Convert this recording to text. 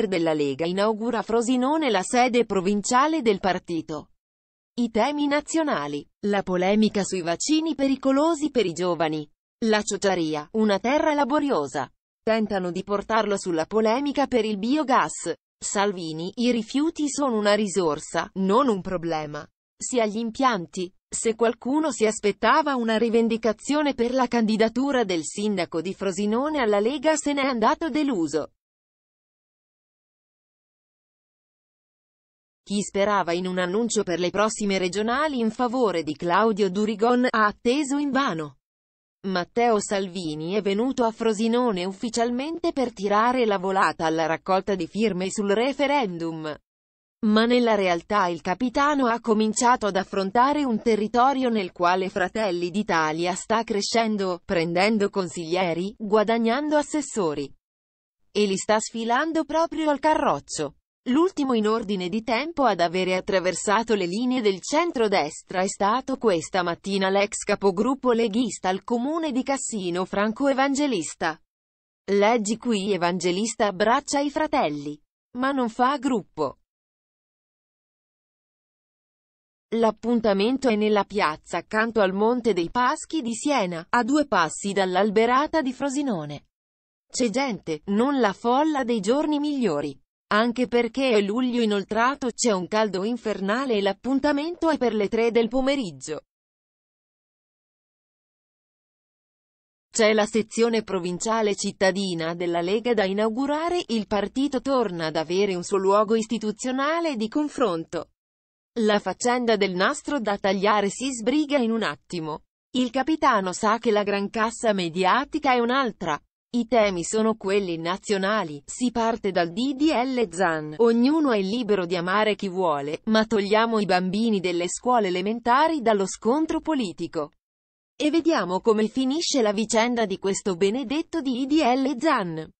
leader della Lega inaugura Frosinone la sede provinciale del partito. I temi nazionali. La polemica sui vaccini pericolosi per i giovani. La ciociaria, una terra laboriosa. Tentano di portarlo sulla polemica per il biogas. Salvini, i rifiuti sono una risorsa, non un problema. Sia gli impianti. Se qualcuno si aspettava una rivendicazione per la candidatura del sindaco di Frosinone alla Lega se n'è andato deluso. Chi sperava in un annuncio per le prossime regionali in favore di Claudio Durigon ha atteso invano. Matteo Salvini è venuto a Frosinone ufficialmente per tirare la volata alla raccolta di firme sul referendum. Ma nella realtà il capitano ha cominciato ad affrontare un territorio nel quale Fratelli d'Italia sta crescendo, prendendo consiglieri, guadagnando assessori. E li sta sfilando proprio al carroccio. L'ultimo in ordine di tempo ad avere attraversato le linee del centro-destra è stato questa mattina l'ex capogruppo leghista al comune di Cassino Franco Evangelista. Leggi qui Evangelista abbraccia i fratelli. Ma non fa gruppo. L'appuntamento è nella piazza accanto al Monte dei Paschi di Siena, a due passi dall'Alberata di Frosinone. C'è gente, non la folla dei giorni migliori. Anche perché è luglio inoltrato, c'è un caldo infernale e l'appuntamento è per le 3 del pomeriggio. C'è la sezione provinciale cittadina della Lega da inaugurare, il partito torna ad avere un suo luogo istituzionale di confronto. La faccenda del nastro da tagliare si sbriga in un attimo. Il capitano sa che la gran cassa mediatica è un'altra. I temi sono quelli nazionali, si parte dal DDL ZAN, ognuno è libero di amare chi vuole, ma togliamo i bambini delle scuole elementari dallo scontro politico. E vediamo come finisce la vicenda di questo benedetto DDL ZAN.